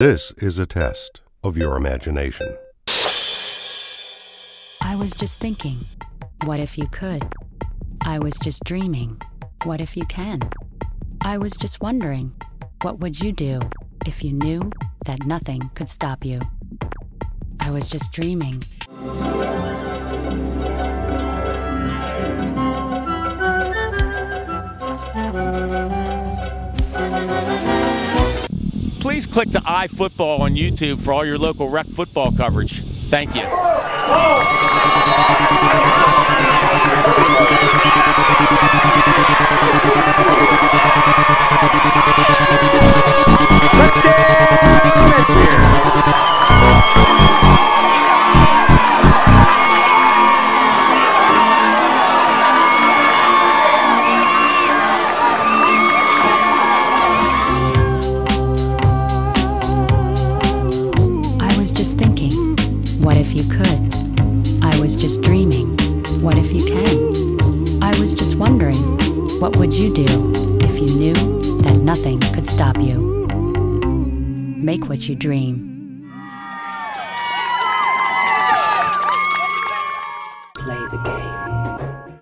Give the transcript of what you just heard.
This is a test of your imagination. I was just thinking, what if you could? I was just dreaming, what if you can? I was just wondering, what would you do if you knew that nothing could stop you? I was just dreaming. Please click the iFootball on YouTube for all your local rec football coverage. Thank you. What if you could? I was just dreaming, what if you can? I was just wondering, what would you do if you knew that nothing could stop you? Make what you dream.